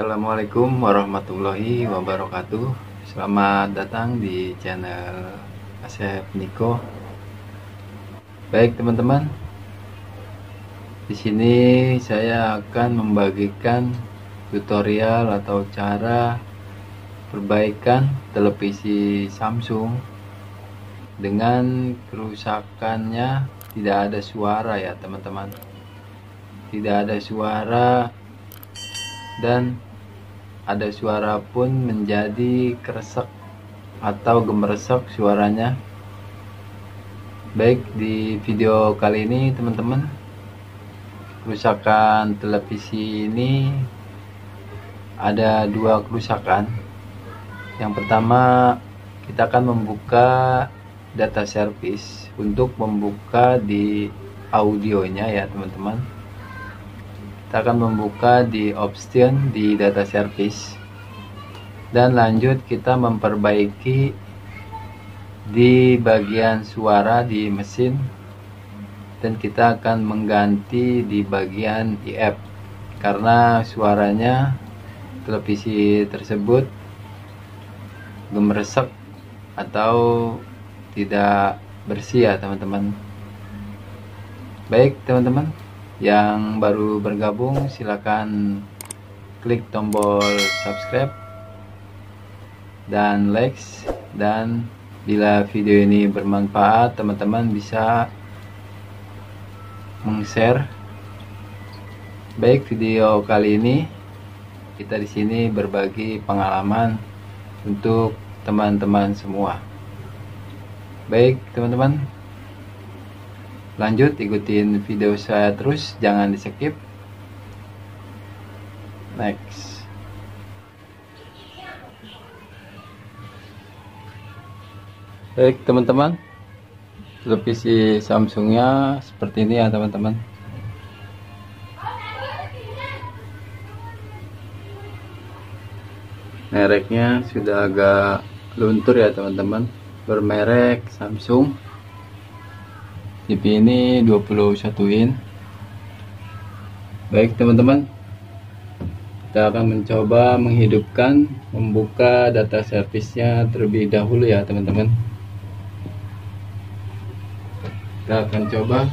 Assalamualaikum warahmatullahi wabarakatuh. Selamat datang di channel Asep Niko. Baik teman-teman. Di sini saya akan membagikan tutorial atau cara perbaikan televisi Samsung dengan kerusakannya tidak ada suara ya teman-teman. Tidak ada suara dan ada suara pun menjadi kresek atau gemeresek suaranya. Baik di video kali ini teman-teman kerusakan televisi ini ada dua kerusakan. Yang pertama kita akan membuka data service untuk membuka di audionya ya teman-teman kita akan membuka di option di data service. Dan lanjut kita memperbaiki di bagian suara di mesin. Dan kita akan mengganti di bagian IF karena suaranya televisi tersebut gemeresek atau tidak bersih ya teman-teman. Baik teman-teman yang baru bergabung silakan klik tombol subscribe dan likes. Dan bila video ini bermanfaat teman-teman bisa meng-share. Baik video kali ini kita di sini berbagi pengalaman untuk teman-teman semua. Baik teman-teman lanjut ikutin video saya terus jangan di skip next. Baik teman-teman. Televisi Samsungnya seperti ini ya teman-teman. Mereknya sudah agak luntur ya teman-teman. Bermerek Samsung TV ini 21 in baik teman-teman. Kita akan mencoba menghidupkan membuka data servisnya terlebih dahulu ya teman-teman. Kita akan coba.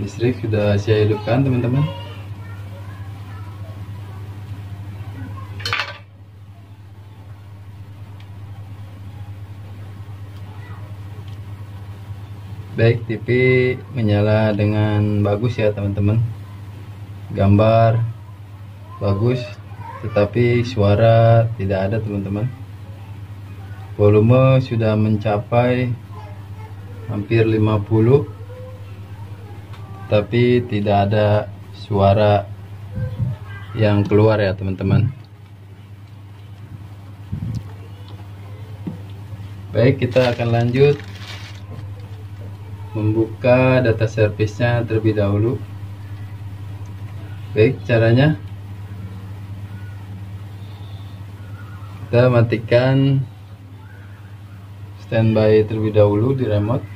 Listrik sudah saya hidupkan teman-teman baik TV menyala dengan bagus ya teman-teman. Gambar bagus tetapi suara tidak ada teman-teman. Volume sudah mencapai hampir 50 tapi tidak ada suara yang keluar ya teman-teman. Baik kita akan lanjut membuka data service-nya terlebih dahulu. Baik, caranya kita matikan standby terlebih dahulu di remote.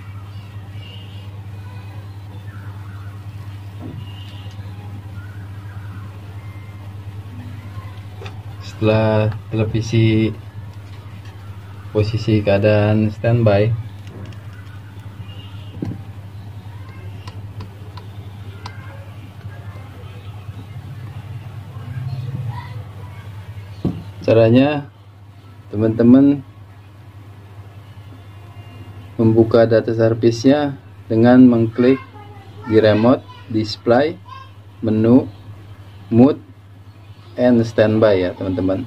Setelah televisi posisi keadaan standby caranya teman-teman membuka data service-nya dengan mengklik di remote display menu mode and standby ya teman-teman.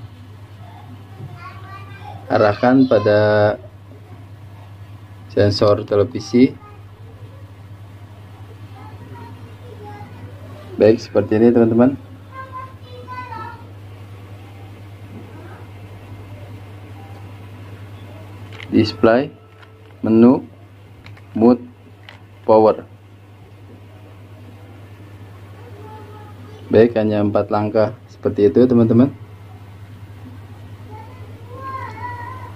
Arahkan pada sensor televisi. Baik seperti ini teman-teman display menu mood power. Baik hanya empat langkah seperti itu teman-teman.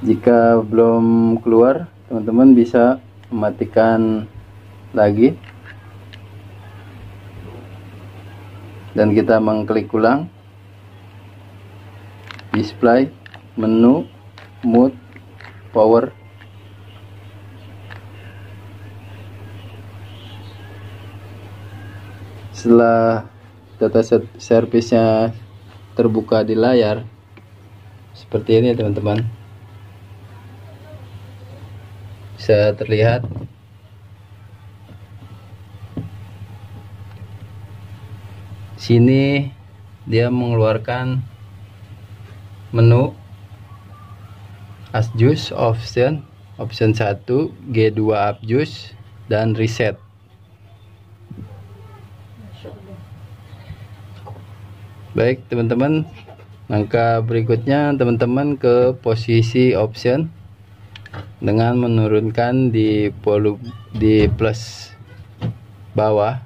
Jika belum keluar teman-teman bisa mematikan lagi. Dan kita mengklik ulang. Display menu mood power. Setelah data service-nya terbuka di layar seperti ini teman-teman. Bisa terlihat. Sini dia mengeluarkan menu asjus option option 1 G2 abjus dan reset. Baik teman-teman. Langkah berikutnya teman-teman ke posisi option dengan menurunkan di volume di plus bawah.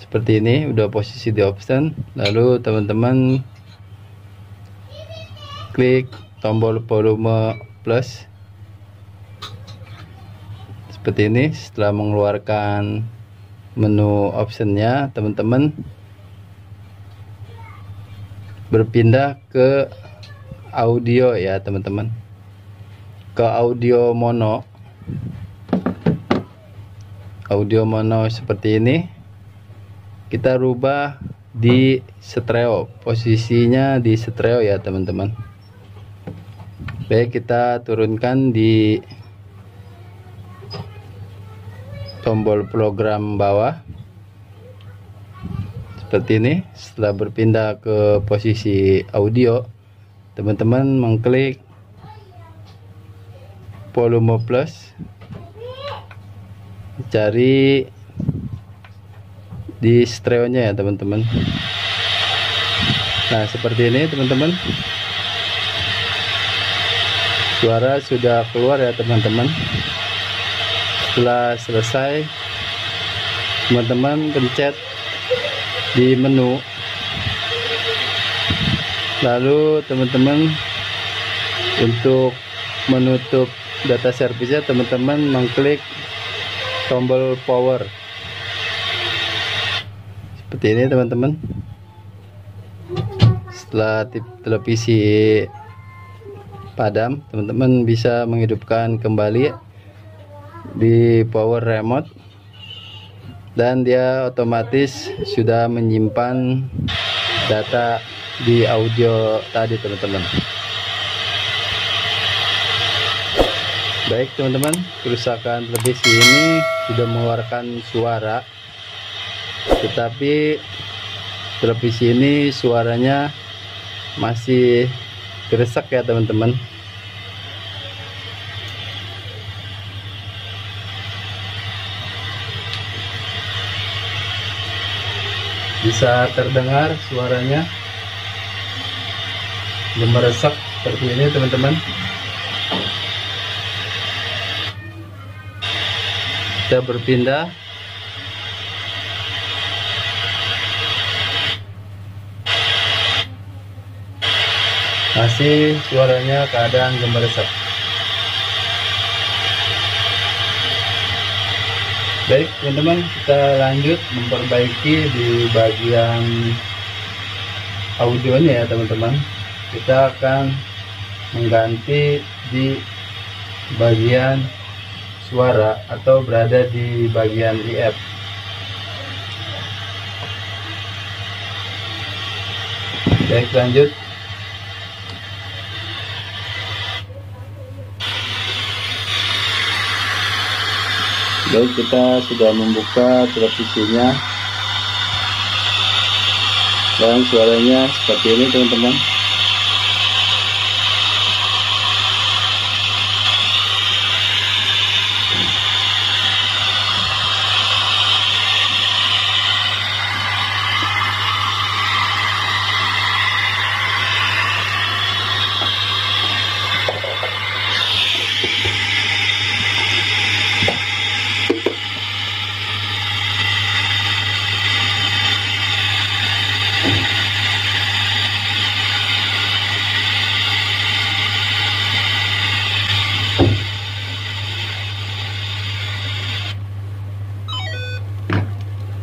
Seperti ini udah posisi di option. Lalu teman-teman klik tombol volume plus. Seperti ini setelah mengeluarkan menu optionnya teman-teman berpindah ke audio ya teman-teman. Ke audio mono. Audio mono seperti ini. Kita rubah di stereo posisinya di stereo ya teman-teman baik kita turunkan di tombol program bawah. Seperti ini setelah berpindah ke posisi audio teman-teman mengklik volume plus cari di stereonya ya teman-teman. Nah seperti ini teman-teman suara sudah keluar ya teman-teman. Setelah selesai teman-teman pencet di menu. Lalu teman-teman untuk menutup data service teman-teman mengklik tombol power. Seperti ini teman-teman. Setelah televisi padam teman-teman bisa menghidupkan kembali di power remote. Dan dia otomatis sudah menyimpan data di audio tadi teman-teman. Baik teman-teman kerusakan televisi ini sudah mengeluarkan suara. Tetapi televisi ini suaranya masih geresak ya teman-teman bisa terdengar suaranya? Gemeresak seperti ini teman-teman. Kita berpindah. Masih suaranya keadaan gemeresak baik teman-teman kita lanjut memperbaiki di bagian audionya ya teman-teman. Kita akan mengganti di bagian suara atau berada di bagian IF baik lanjut baik kita sudah membuka televisinya dan suaranya seperti ini teman-teman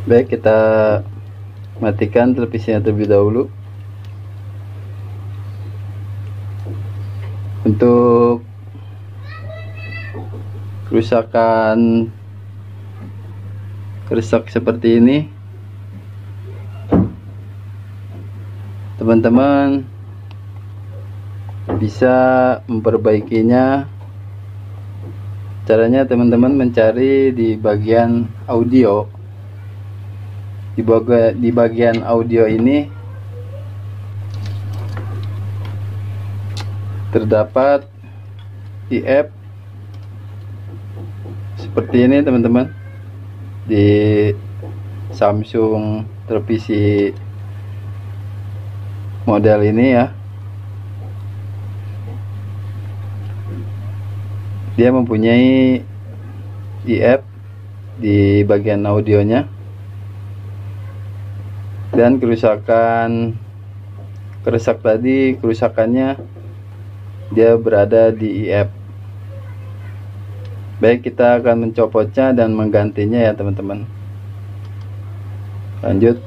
baik kita matikan televisinya terlebih dahulu. Untuk kerusakan kerusak seperti ini teman-teman bisa memperbaikinya. Caranya teman-teman mencari di bagian audio di bagian di bagian audio ini terdapat IF seperti ini teman-teman. Di Samsung televisi model ini ya. Dia mempunyai IF di bagian audionya dan kerusakan kerusak tadi kerusakannya dia berada di IF baik kita akan mencopotnya dan menggantinya ya teman-teman. Lanjut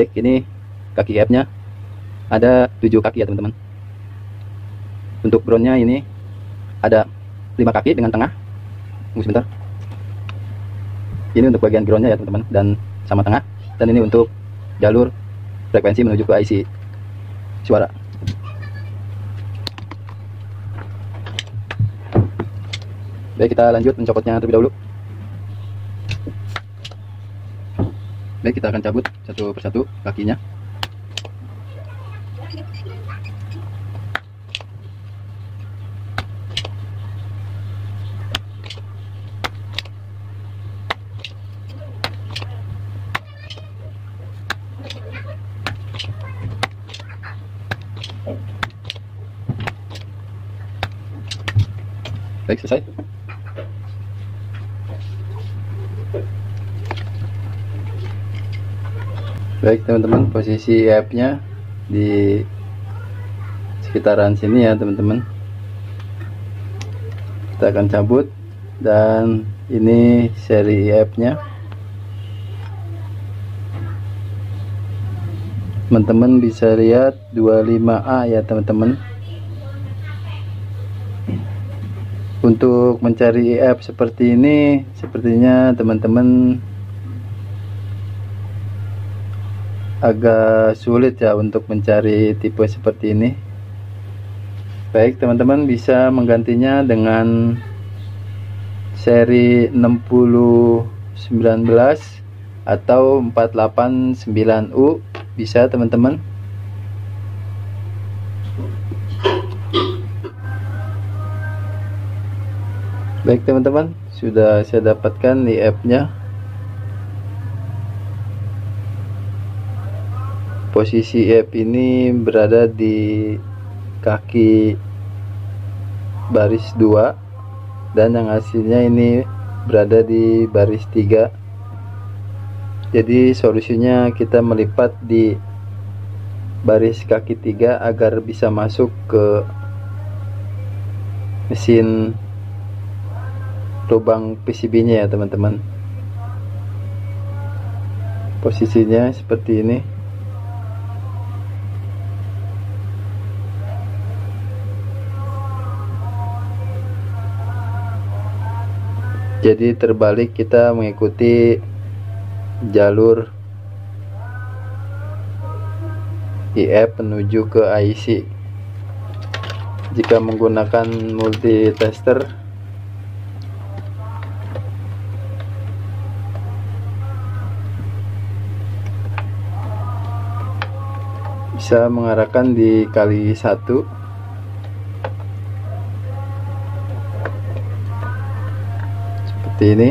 baik ini kaki F nya ada tujuh kaki ya teman-teman. Untuk groundnya ini ada lima kaki dengan tengah. Tunggu sebentar. Ini untuk bagian groundnya ya teman-teman dan sama tengah. Dan ini untuk jalur frekuensi menuju ke IC suara. Baik kita lanjut mencopotnya terlebih dahulu Baik, kita akan cabut satu persatu kakinya. Baik, selesai. Baik teman-teman posisi app nya di sekitaran sini ya teman-teman. Kita akan cabut dan ini seri app nya teman-teman bisa lihat 25A ya teman-teman. Untuk mencari app seperti ini sepertinya teman-teman agak sulit ya untuk mencari tipe seperti ini. Baik teman-teman bisa menggantinya dengan seri 6019 atau 489U bisa teman-teman? Baik teman-teman sudah saya dapatkan di app nya posisi F ini berada di kaki baris 2 dan yang hasilnya ini berada di baris 3 jadi solusinya kita melipat di baris kaki 3 agar bisa masuk ke mesin lubang PCB nya ya teman-teman. Posisinya seperti ini jadi terbalik kita mengikuti jalur IF menuju ke IC jika menggunakan multitester bisa mengarahkan di kali satu seperti ini.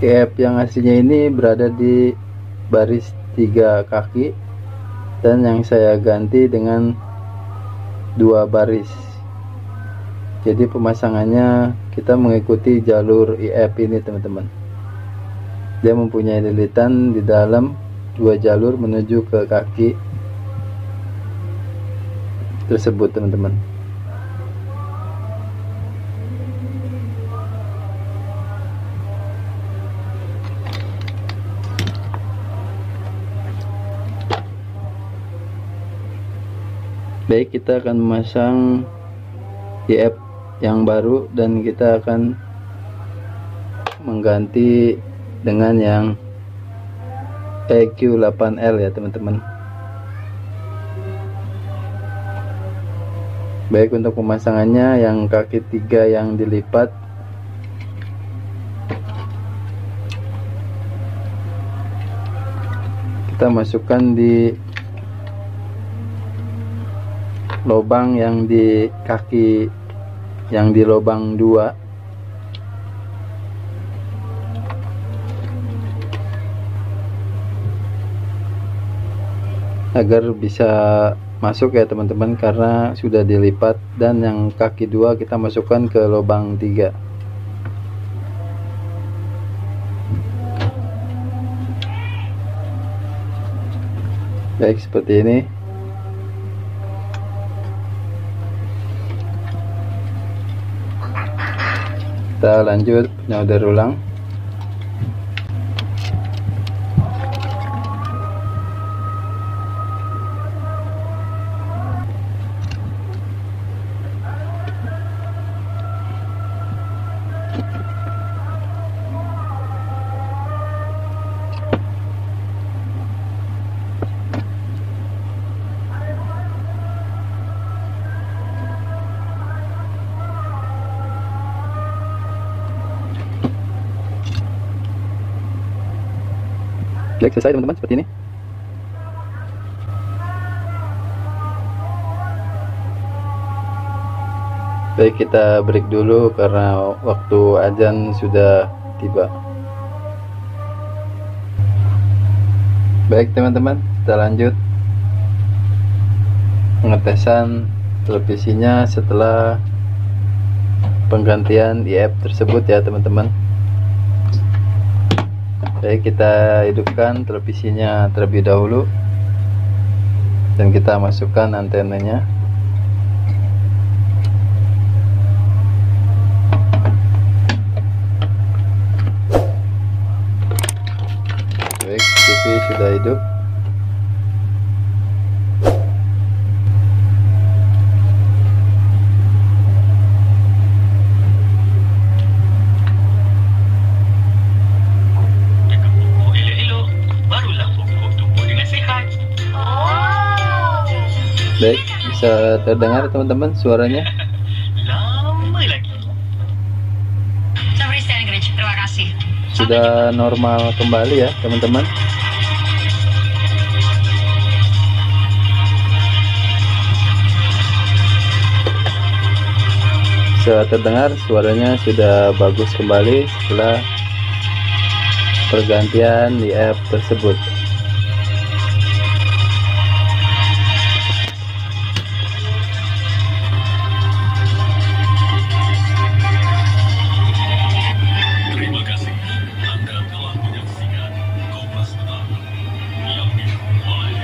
Gap yang aslinya ini berada di baris tiga kaki dan yang saya ganti dengan dua baris. Jadi pemasangannya kita mengikuti jalur IF ini teman-teman dia mempunyai lilitan di dalam dua jalur menuju ke kaki tersebut teman-teman. Baik kita akan memasang IF yang baru dan kita akan mengganti dengan yang EQ8L ya teman-teman. Baik untuk pemasangannya yang kaki tiga yang dilipat. Kita masukkan di lubang yang di kaki yang di lubang dua agar bisa masuk ya teman-teman karena sudah dilipat. Dan yang kaki dua kita masukkan ke lubang tiga. Baik seperti ini. Kita lanjut nyolder ulang Baik selesai teman-teman seperti ini. Baik kita break dulu karena waktu ajan sudah tiba. Baik teman-teman, kita lanjut pengetesan televisinya setelah penggantian IF tersebut ya teman-teman. Oke kita hidupkan televisinya terlebih dahulu. Dan kita masukkan antenanya. Baik TV sudah hidup Baik, bisa terdengar teman-teman suaranya? Lama lagi. Terima kasih. Sudah normal kembali ya teman-teman. Bisa terdengar suaranya sudah bagus kembali setelah pergantian di app tersebut.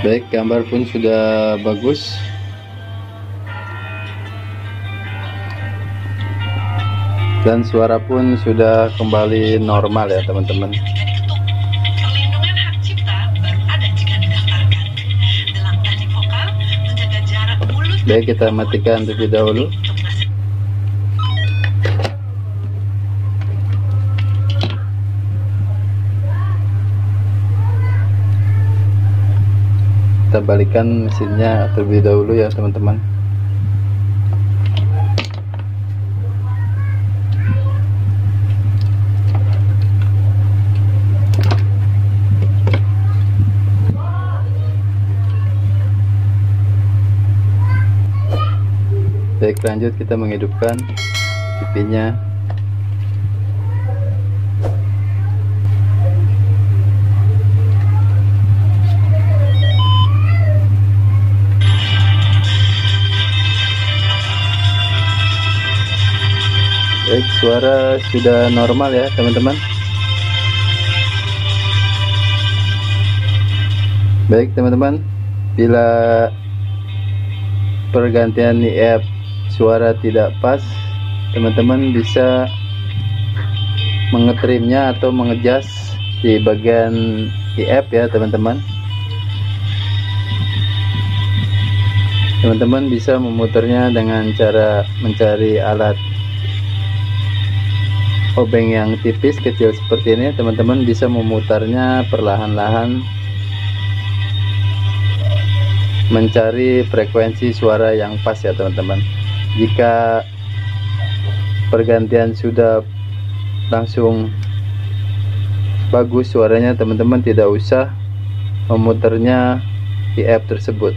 Baik, gambar pun sudah bagus. Dan suara pun sudah kembali normal ya teman-teman. Baik, kita matikan terlebih dahulu. untuk masuk Kita balikan mesinnya terlebih dahulu ya teman-teman. Baik lanjut kita menghidupkan TV-nya suara sudah normal ya teman-teman. Baik teman-teman. Bila pergantian IF suara tidak pas teman-teman bisa mengetrimnya atau mengejas di bagian IF ya teman-teman. Teman-teman bisa memutarnya dengan cara mencari alat obeng yang tipis kecil seperti ini teman-teman bisa memutarnya perlahan-lahan. Mencari frekuensi suara yang pas ya teman-teman. Jika pergantian sudah langsung bagus suaranya teman-teman tidak usah memutarnya IF tersebut